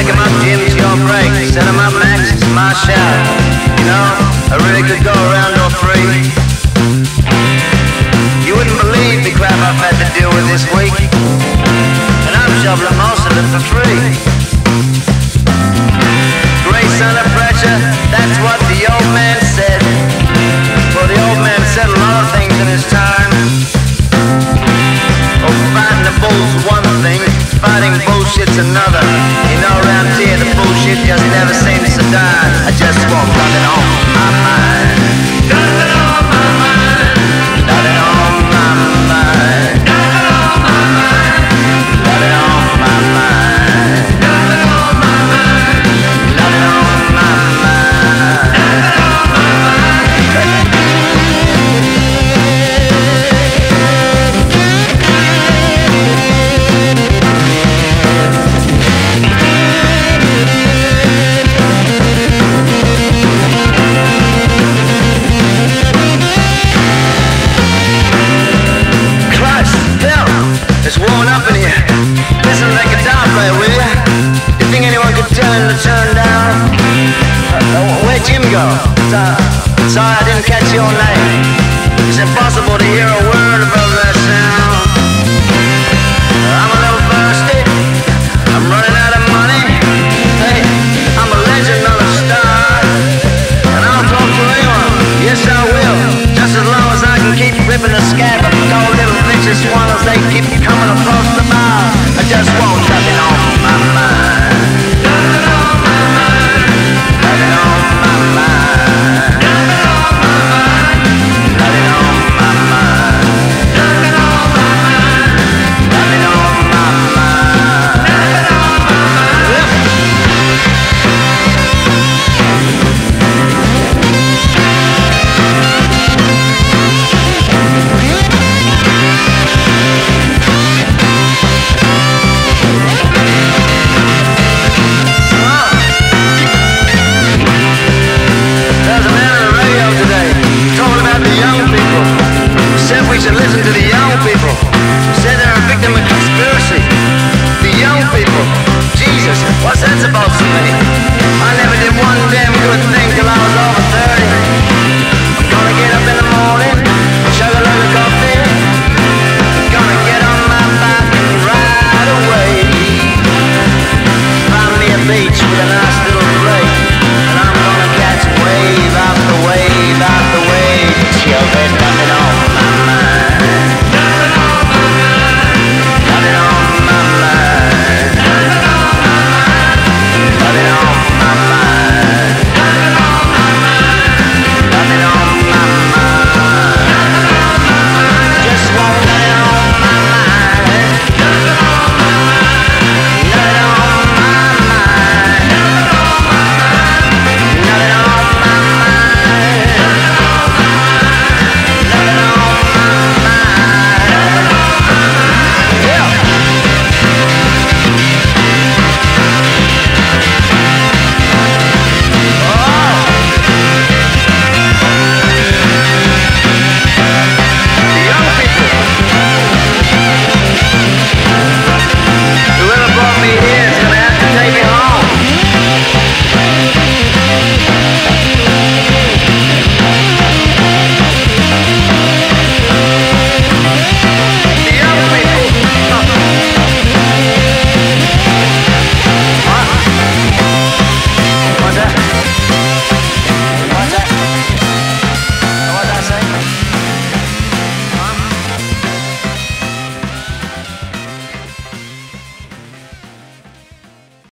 Crank him up, Jim, it's your break. Set him up, Max, it's my shout. You know, I really could go around all three. You wouldn't believe the crap I've had to deal with this week. And I'm shoveling most of them for free. Grace under pressure, that's what the old man said. Well, the old man said a lot of things in his time. Oh, fighting the bull's one thing bullshit's another. You know, around here the bullshit just never seems to die. I just want. Nothing on my mind. Sorry, I didn't catch your name. It's impossible to hear a word above that sound. I'm a little thirsty. I'm running out of money. Hey, I'm a legend. And I'll. Yes, I will. Just as long as I can keep ripping of they keep coming across the bar. I just want nothing on my mind.